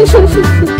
你说谢